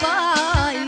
حباي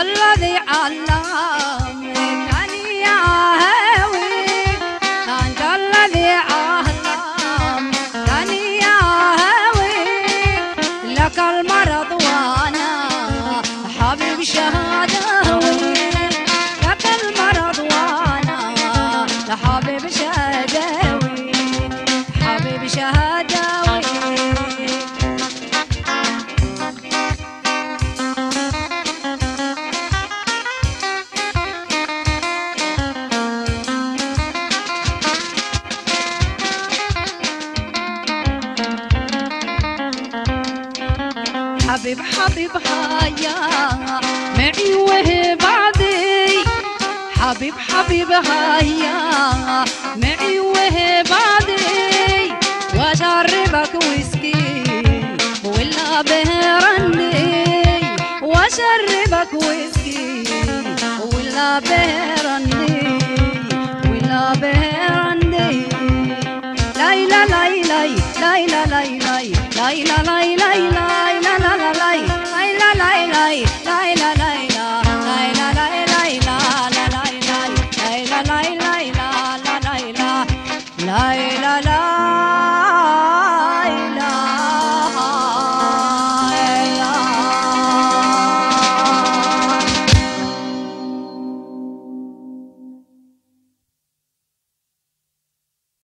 الذي علمتني يا هوي أنت الذي علمتني يا هوي لك المرض وأنا حبيب شهداوي لك المرض وأنا حبيب شهداوي حبيب شهداوي حبيب حبيب هيا معي وهي حبيب حبيب هيا معي وهي بعدي واشربك ويسكي ولا بهرني واشربك ويسكي ولا بهرني ولا بهرني ليلى ليلى ليلى ليلى ليلى ليلى لا لا لا la la.